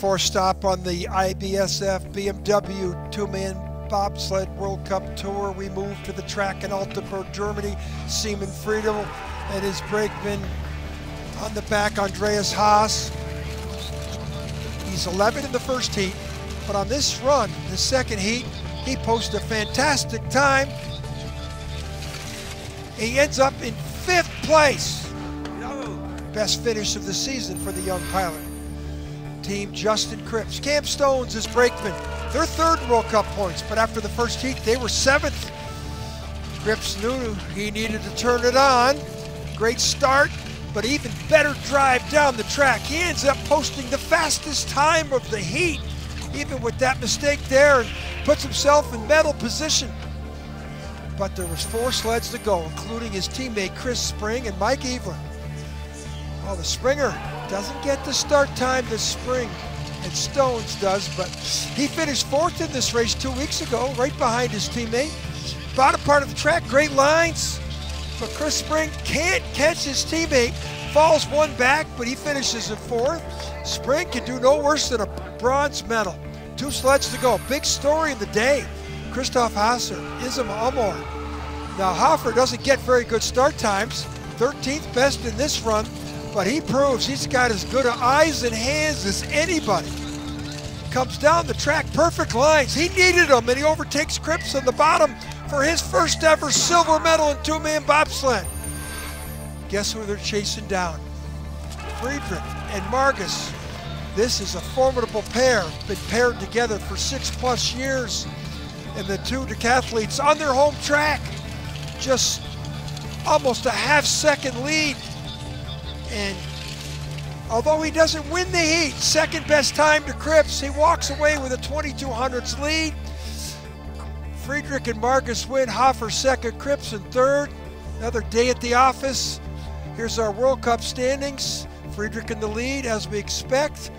fourth stop on the IBSF BMW two-man bobsled World Cup Tour. We move to the track in Altenberg, Germany. Simon Friedli and his brakeman on the back, Andreas Haas. He's 11 in the first heat, but on this run, the second heat, he posted a fantastic time. He ends up in fifth place. Best finish of the season for the young pilot. Team Justin Kripps. Cam Stones is brakeman. Their third World Cup points, but after the first heat, they were seventh. Kripps knew he needed to turn it on. Great start, but even better drive down the track. He ends up posting the fastest time of the heat, even with that mistake there, and puts himself in medal position. But there was four sleds to go, including his teammate Chris Spring and Mike Evelyn. Well, the Springer doesn't get the start time this spring, and Stones does, but he finished fourth in this race two weeks ago, right behind his teammate. Bottom part of the track, great lines, but Chris Spring can't catch his teammate, falls one back, but he finishes in fourth. Spring can do no worse than a bronze medal. Two sleds to go. Big story of the day. Christoph Hafer, Issam Ammour. Now Hafer doesn't get very good start times. 13th best in this run, but he proves he's got as good eyes and hands as anybody. Comes down the track, perfect lines. He needed them, and he overtakes Kripps on the bottom for his first ever silver medal in two-man bobsled. Guess who they're chasing down? Friedrich and Margis. This is a formidable pair, been paired together for six plus years. And the two decathletes on their home track, just almost a half second lead and although he doesn't win the heat, second best time to Kripps, he walks away with a 2200s lead. Friedrich and Margis win, Hafer second, Kripps in third. Another day at the office. Here's our World Cup standings. Friedrich in the lead, as we expect.